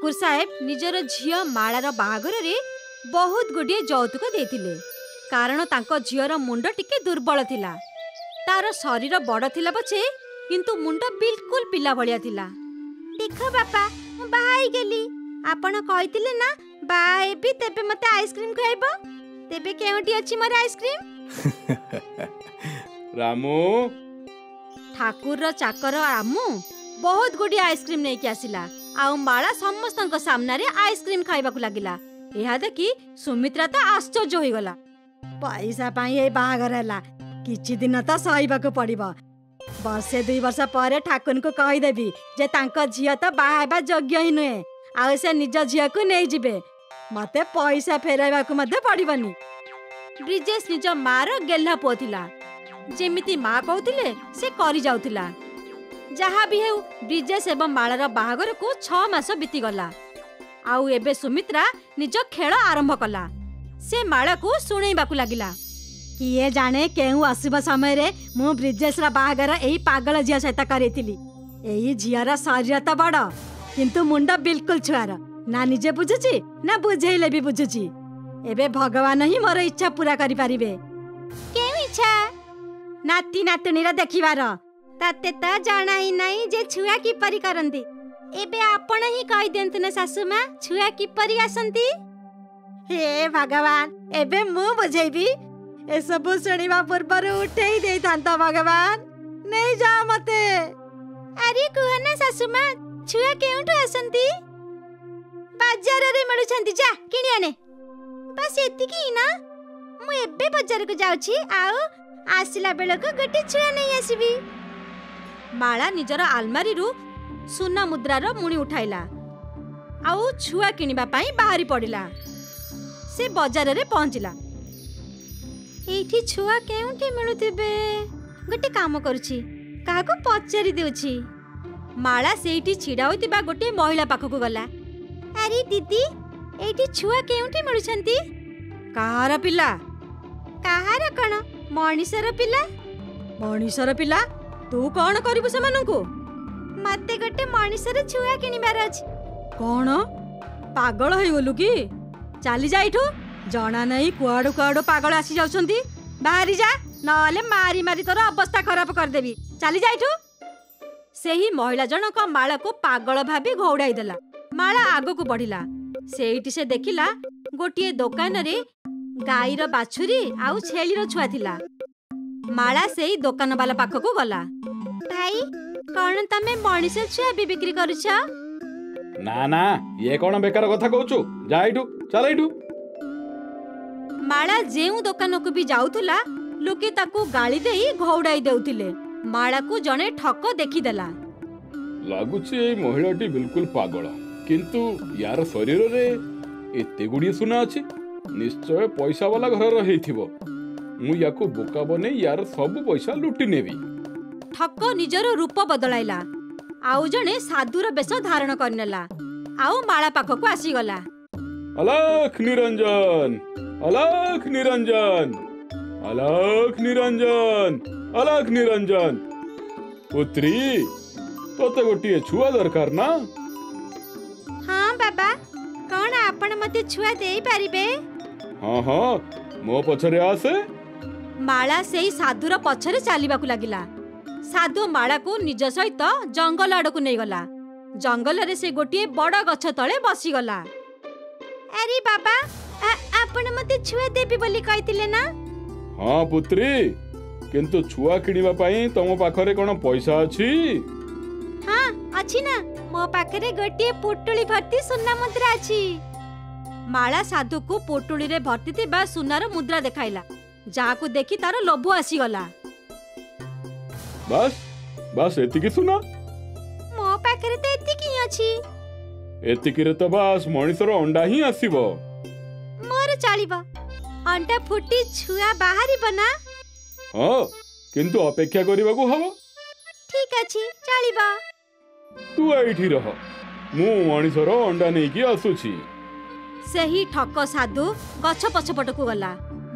ଠାକୁର ସାହେବ ନିଜର ଝିଅ ମାଳାର ବାହାଘରରେ ବହୁତ ଗୁଡ଼ିଏ ଯୌତୁକ ଦେଇଥିଲେ କାରଣ ତାଙ୍କ ଝିଅର ମୁଣ୍ଡ ଟିକେ ଦୁର୍ବଳ ଥିଲା ତାର ଶରୀର ବଡ଼ ଥିଲା ପଛେ କିନ୍ତୁ ମୁଣ୍ଡ ବିଲକୁଲ ପିଲା ଭଳିଆ ଥିଲା ଦେଖ ବାପା ମୁଁ ବାହା ହେଇଗଲି ଆପଣ କହିଥିଲେ ନା ବାହା ହେବି ତେବେ ମୋତେ ଆଇସ୍କ୍ରିମ୍ ଖୁଆଇବ ତେବେ କେଉଁଠି ଅଛି ମୋର ଆଇସ୍କ୍ରିମ୍ ରାମୁ ଠାକୁରର ଚାକର ରାମୁ ବହୁତ ଗୁଡ଼ିଏ ଆଇସ୍କ୍ରିମ୍ ନେଇକି ଆସିଲା ଆଉ ମାଳା ସମସ୍ତଙ୍କ ସାମ୍ନାରେ ଆଇସ୍କ୍ରିମ୍ ଖାଇବାକୁ ଲାଗିଲା ଏହା ଦେଖି ସୁମିତ୍ରା ତ ଆଶ୍ଚର୍ଯ୍ୟ ହୋଇଗଲା ପଇସା ପାଇଁ ଏ ବାହାଘର ହେଲା କିଛି ଦିନ ତ ସହିବାକୁ ପଡ଼ିବ ବର୍ଷେ ଦୁଇ ବର୍ଷ ପରେ ଠାକୁରଙ୍କୁ କହିଦେବି ଯେ ତାଙ୍କ ଝିଅ ତ ବାହା ହେବା ଯୋଗ୍ୟ ହିଁ ନୁହେଁ ଆଉ ସେ ନିଜ ଝିଅକୁ ନେଇଯିବେ ମତେ ପଇସା ଫେରାଇବାକୁ ମଧ୍ୟ ପଡ଼ିବନି ବ୍ରିଜେଶ ନିଜ ମାଆର ଗେହ୍ଲା ପୁଅ ଥିଲା ଯେମିତି ମା କହୁଥିଲେ ସେ କରିଯାଉଥିଲା ଯାହା ବି ହେଉ ବ୍ରିଜେଶ ଏବଂ ମାଳାର ବାହାଘରକୁ ଛଅ ମାସ ବିତିଗଲା ଆଉ ଏବେ ସୁମିତ୍ରା ନିଜ ଖେଳ ଆରମ୍ଭ କଲା ସେ ମାଳାକୁ ଶୁଣେଇବାକୁ ଲାଗିଲା କିଏ ଜାଣେ କେଉଁ ଅଶୁଭ ସମୟରେ ମୁଁ ବ୍ରିଜେଶର ବାହାଘର ଏଇ ପାଗଳ ଝିଅ ସହିତ କରିଥିଲି ଏଇ ଝିଅର ଶରୀର ତ ବଡ଼ କିନ୍ତୁ ମୁଣ୍ଡ ବିଲକୁଲ ଛୁଆର ନା ନିଜେ ବୁଝୁଛି ନା ବୁଝେଇଲେ ବି ବୁଝୁଛି ଏବେ ଭଗବାନ ହିଁ ମୋର ଇଚ୍ଛା ପୁରା କରିପାରିବେ କେଉଁ ଇଚ୍ଛା ନାତି ନାତୁଣୀର ଦେଖିବାର ତତେ ତ ଜଣା ହିଁ ନାହିଁ ଯେ ଛୁଆ କିପରି କରନ୍ତି ଏବେ ଆପଣ ହିଁ କହିଦିଅନ୍ତୁ ନା ଶାଶୁମା ଛୁଆ କିପରି ଆସନ୍ତି ହେ ଭଗବାନ ଏବେ ମୁଁ ବୁଝେଇବି ଏସବୁ ଶୁଣିବା ପୂର୍ବରୁ ଉଠେଇ ଦେଇଥାନ୍ତ ଭଗବାନ ନେଇଯା ମତେ ଆରେ କୁହ ନା ଶାଶୁମା ଛୁଆ କେଉଁଠୁ ଆସନ୍ତି ବାଜାରରେ ମିଳୁଛନ୍ତି ଯା କିଣି ଆଣେ ବାସ୍ ଏତିକି ହିଁ ନା ମୁଁ ଏବେ ବଜାରକୁ ଯାଉଛି ଆଉ ଆସିଲା ବେଳକୁ ଗୋଟେ ଛୁଆ ନେଇ ଆସିବି ମାଳା ନିଜର ଆଲମାରିରୁ ସୁନା ମୁଦ୍ରାର ମୁଣି ଉଠାଇଲା ଆଉ ଛୁଆ କିଣିବା ପାଇଁ ବାହାରି ପଡ଼ିଲା ସେ ବଜାରରେ ପହଞ୍ଚିଲା ଏଇଠି ଛୁଆ କେଉଁଠି ମିଳୁଥିବେ ଗୋଟେ କାମ କରୁଛି କାହାକୁ ପଚାରି ଦେଉଛି ମାଳା ସେଇଠି ଛିଡ଼ା ହୋଇଥିବା ଗୋଟିଏ ମହିଳା ପାଖକୁ ଗଲା ଆରେ ଦିଦି ଏଇଠି ଛୁଆ କେଉଁଠି ମିଳୁଛନ୍ତି କାହାର ପିଲା କାହାର କ'ଣ ମଣିଷର ପିଲା ମଣିଷର ପିଲା ତୁ କ'ଣ କରିବୁ ସେମାନଙ୍କୁ ମତେ ଗୋଟେ ମଣିଷର ଛୁଆ କିଣିବାର ଅଛି କ'ଣ ପାଗଳ ହେଇଗଲୁ କି ଚାଲି ଯାଇଠୁ ଜଣା ନାହିଁ କୁଆଡୁ କୁଆଡୁ ପାଗଳ ଆସି ଯାଉଛନ୍ତି ବାହାରି ଯା ନହେଲେ ମାରି ମାରି ତୋର ଅବସ୍ଥା ଖରାପ କରିଦେବି ଚାଲି ଯାଇଠୁ ସେହି ମହିଳା ଜଣକ ମାଳକୁ ପାଗଳ ଭାବି ଘୋଡ଼ାଇ ଦେଲା ମାଳ ଆଗକୁ ବଢିଲା ସେଇଠି ସେ ଦେଖିଲା ଗୋଟିଏ ଦୋକାନରେ ଗାଈର ବାଛୁରୀ ଆଉ ଛେଳିର ଛୁଆ ଥିଲା ମାଳା ସେଇ ଦୋକାନବାଲା ପାଖକୁ ଗଲା ଭାଇ କ'ଣ ତମେ ମଣିଷ ଛୁଆ ବି ବିକ୍ରି କରୁଛ ନା ନା ଇଏ କ'ଣ ବେକାର କଥା କହୁଛୁ ଯା ଏଇଠୁ ଚାଲ ଏଇଠୁ ମାଳା ଯେଉଁ ଦୋକାନକୁ ବି ଯାଉଥିଲା ଲୋକେ ତାକୁ ଗାଳି ଦେଇ ଘଉଡ଼ାଇ ଦେଉଥିଲେ ମାଳାକୁ ଜଣେ ଠକ ଦେଖିଦେଲା ଲାଗୁଛି ଏଇ ମହିଳାଟି ବିଲକୁଲ ପାଗଳ କିନ୍ତୁ ୟାର ଶରୀରରେ ଏତେ ଗୁଡ଼ିଏ ସୁନା ଅଛି ନିଶ୍ଚୟ ପଇସାବାଲା ଘରର ହେଇଥିବ ମୁଁ ୟାକୁ ବୋକା ବନେଇ ୟାର ସବୁ ପଇସା ଲୁଟି ନେବି ଠକ ନିଜର ରୂପ ବଦଳାଇଲା ଆଉ ଜଣେ ସାଧୁର ବେଶ ଧାରଣ କରିନେଲା ଆଉ ମାଳା ପାଖକୁ ଆସିଗଲା ଅଲଖ ନିରଞ୍ଜନ ଅଲଖ ନିରଞ୍ଜନ ଅଲଖ ନିରଞ୍ଜନ ଅଲଖ ନିରଞ୍ଜନ ପୁତ୍ରୀ ତୋତେ ଗୋଟିଏ ଛୁଆ ଦରକାର ନା ହଁ ବାବା କ'ଣ ଆପଣ ମୋତେ ଛୁଆ ଦେଇପାରିବେ ହଁ ହଁ ମୋ ପଛରେ ଆସେ माला सेही साधुर पछि रे चालिबाकु लागिला साधु माला को निज सहित जंगल आड को नेगला जंगल रे से गोटिए बडा गछ तळे बसी गला एरी बाबा आपण मते छुवा देबी बोली कहितिले ना हां पुत्री किंतु छुवा किनिबा पई तम पाखरे पैसा अछि मो पाखरे गोटिए पुटुली भरति सुनना मुद्रा अछि माळा साधु को पोटुली रे भरति थी मुद्रा देखाइला ଯାହାକୁ ଦେଖି ତାର ଲୋଭ ଆସିଗଲା ବାସ୍ ବାସ୍ ଏତିକି ସୁନା ମୋ ପାଖରେ ତ ଏତିକି ହିଁ ଅଛି ଏତିକିରେ ତ ବାସ୍ ମଣିଷର ଅଣ୍ଡା ହିଁ ଆସିବ ମୋର ଚଳିବ ଅଣ୍ଡା ଫୁଟି ଛୁଆ ବାହାରିବ ନା ହଁ କିନ୍ତୁ ଅପେକ୍ଷା କରିବାକୁ ହବ ଠିକ ଅଛି ଚଳିବ ତୁ ଏଇଠି ରହ ମୁଁ ମଣିଷର ଅଣ୍ଡା ନେଇକି ଆସୁଛି ସେହି ଠକ ସାଧୁ ଗଛ ପଛପଟକୁ ଗଲା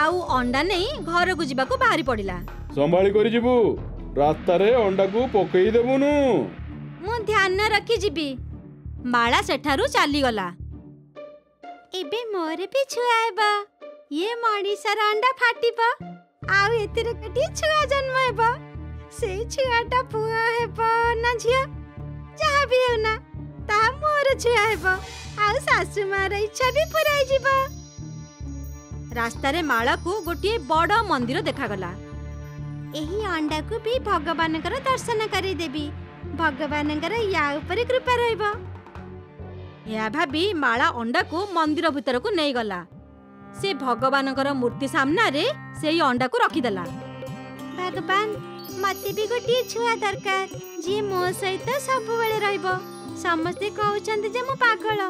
ଆଉ ଅଣ୍ଡା ନେଇ ଘରକୁ ଯିବାକୁ ବାହାରି ପଡିଲା ସମ୍ଭାଳି କରି ଯିବୁ ରାସ୍ତାରେ ଅଣ୍ଡାକୁ ପକେଇ ଦେବୁନୁ ମୁଁ ଧ୍ୟାନ ରଖି ଯିବି ମାଳା ସେଠାରୁ ଚାଲିଗଲା ଏବେ ମୋର ବି ଛୁଆ ହେବ ଇଏ ମଣିଷର ଅଣ୍ଡା ଫାଟିବ ଆଉ ଏଥିରେ ଗୋଟିଏ ଛୁଆ ଜନ୍ମ ହେବ ସେଇ ଛୁଆଟା ପୁଅ ହେବ ନା ଝିଅ ଯାହା ବି ହେଉ ନା ତାହା ମୋର ଛୁଆ ହେବ ଆଉ ଶାଶୁ ମାଆର ଇଚ୍ଛା ବି ପୁରାଇ ଯିବ ରାସ୍ତାରେ ମାଳକୁ ଗୋଟିଏ ବଡ଼ ମନ୍ଦିର ଦେଖାଗଲା ଏହି ଅଣ୍ଡାକୁ ବି ଭଗବାନଙ୍କର ଦର୍ଶନ କରିଦେବି ଭଗବାନଙ୍କର ୟା ଉପରେ କୃପା ରହିବ ଏହା ଭାବି ମାଳା ଅଣ୍ଡାକୁ ମନ୍ଦିର ଭିତରକୁ ନେଇଗଲା ସେ ଭଗବାନଙ୍କର ମୂର୍ତ୍ତି ସାମ୍ନାରେ ସେଇ ଅଣ୍ଡାକୁ ରଖିଦେଲା ଭଗବାନ ମତେ ବି ଗୋଟିଏ ଛୁଆ ଦରକାର ଯିଏ ମୋ ସହିତ ସବୁବେଳେ ରହିବ ସମସ୍ତେ କହୁଛନ୍ତି ଯେ ମୁଁ ପାଗଳ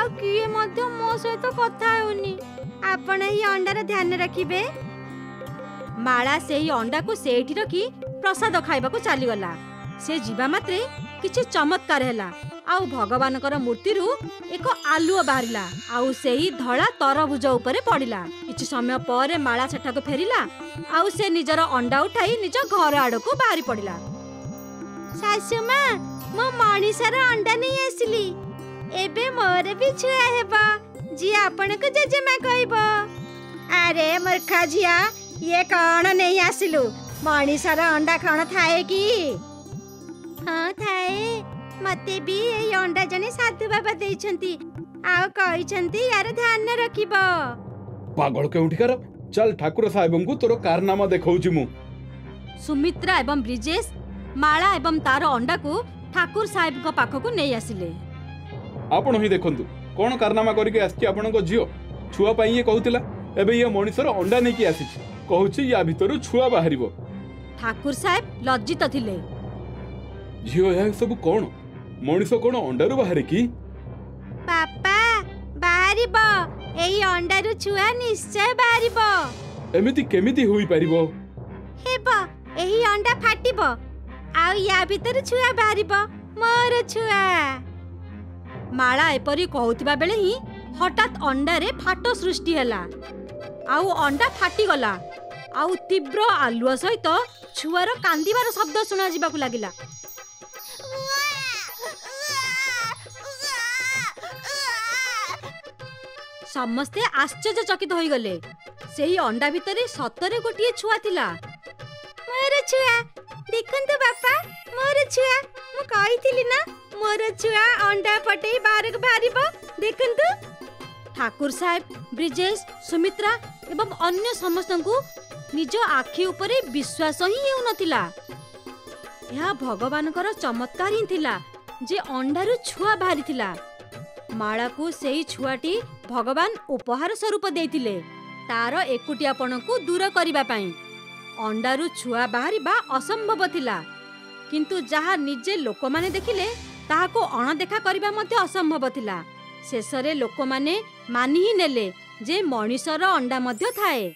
ଆଉ କିଏ ମଧ୍ୟ ମୋ ସହିତ କଥା ହେଉନି ଆପଣ ଏହି ଅଣ୍ଡାର ଧ୍ୟାନ ରଖିବେ ମାଳା ସେହି ଅଣ୍ଡାକୁ ସେଇଠି ରଖି ପ୍ରସାଦ ଖାଇବାକୁ ଚାଲିଗଲା ସେ ଯିବା ମାତ୍ରେ କିଛି ଚମତ୍କାର ହେଲା ଆଉ ଭଗବାନଙ୍କର ମୂର୍ତ୍ତିରୁ ଏକ ଆଲୁଅ ବାହାରିଲା ଆଉ ସେହି ଧଳା ତରଭୁଜ ଉପରେ ପଡ଼ିଲା କିଛି ସମୟ ପରେ ମାଳା ସେଠାକୁ ଫେରିଲା ଆଉ ସେ ନିଜର ଅଣ୍ଡା ଉଠାଇ ନିଜ ଘର ଆଡ଼କୁ ବାହାରି ପଡ଼ିଲା ଶାଶୁମା ମୁଁ ମଣିଷର ଅଣ୍ଡା ନେଇ ଆସିଲି ଏବେ ମୋର ବି ଛୁଆ ହେବ जिया आपण को जेजे जेजेमा कहबो अरे मरखा जिया ये कौन नहीं आसिलु सारा अंडा कौन थाए कि हाँ थाए मते भी ये अंडा जने साधु बाबा देछंती आउ कहिछंती यार ध्यान रखिब पागल के केउठिकार चल ठाकुर साहेबम को तोर कारनामा देखौछि मु सुमित्रा एवं ब्रिजेश माला एवं तार अंडा को ठाकुर साहेब को पाख को नहीं आसिले आपण ही देखंतु କ'ଣ କାରନାମା କରିକି ଆସିଛି ଆପଣଙ୍କ ଝିଅ ଛୁଆ ପାଇଁ ଇଏ କହୁଥିଲା ଏବେ ଇଏ ମଣିଷର ଅଣ୍ଡା ନେଇକି ଆସିଛି କହୁଛି ୟା ଭିତରୁ ଛୁଆ ବାହାରିବ ଠାକୁର ସାହେବ ଲଜ୍ଜିତ ଥିଲେ ଝିଅ ଏହା ସବୁ କ'ଣ ମଣିଷ କ'ଣ ଅଣ୍ଡାରୁ ବାହାରେ କି ପାପା ବାହାରିବ ଏଇ ଅଣ୍ଡାରୁ ଛୁଆ ନିଶ୍ଚୟ ବାହାରିବ ଏମିତି କେମିତି ହୋଇପାରିବ ହେବ ଏହି ଅଣ୍ଡା ଫାଟିବ ଆଉ ୟା ଭିତରୁ ଛୁଆ ବାହାରିବ ମୋର ଛୁଆ ମାଳା ଏପରି କହୁଥିବା ବେଳେ ହିଁ ହଠାତ୍ ଅଣ୍ଡାରେ ଫାଟ ସୃଷ୍ଟି ହେଲା ଆଉ ଅଣ୍ଡା ଫାଟିଗଲା ଆଉ ତୀବ୍ର ଆଲୁଅ ସହିତ ଛୁଆର କାନ୍ଦିବାର ଶବ୍ଦ ଶୁଣାଯିବାକୁ ଲାଗିଲା ସମସ୍ତେ ଆଶ୍ଚର୍ଯ୍ୟଚକିତ ହୋଇଗଲେ ସେହି ଅଣ୍ଡା ଭିତରେ ସତରେ ଗୋଟିଏ ଛୁଆ ଥିଲା ମୋର ଛୁଆ ଦେଖନ୍ତୁ ବାପା ମୋର ଛୁଆ ମୁଁ କହିଥିଲି ନା मोर छुआ अंडा फटई बाहरक बाहर देखु ठाकुर साहेब ब्रिजेश सुमित्रा ଏବଂ ଅନ୍ୟ ସମସ୍ତଙ୍କୁ ନିଜ ଆଖି ଉପରେ ବିଶ୍ୱାସ ହିଁ ହେଉନଥିଲା ଏହା ଭଗବାନଙ୍କର ଚମତ୍କାର ହିଁ ଥିଲା ଯେ ଅଣ୍ଡାରୁ ଛୁଆ ବାହାରିଥିଲା ମାଳାକୁ ସେଇ ଛୁଆଟି ଭଗବାନ ଉପହାର ସ୍ୱରୂପ ଦେଇଥିଲେ ତାର ଏକୁଟିଆପଣକୁ ଦୂର କରିବା ପାଇଁ ଅଣ୍ଡାରୁ ଛୁଆ ବାହାରିବା ଅସମ୍ଭବ ଥିଲା କିନ୍ତୁ ଯାହା ନିଜେ ଲୋକମାନେ ଦେଖିଲେ ତାହାକୁ ଅଣଦେଖା କରିବା ମଧ୍ୟ ଅସମ୍ଭବ ଥିଲା ଶେଷରେ ଲୋକମାନେ ମାନି ହିଁ ନେଲେ ଯେ ମଣିଷର ଅଣ୍ଡା ମଧ୍ୟ ଥାଏ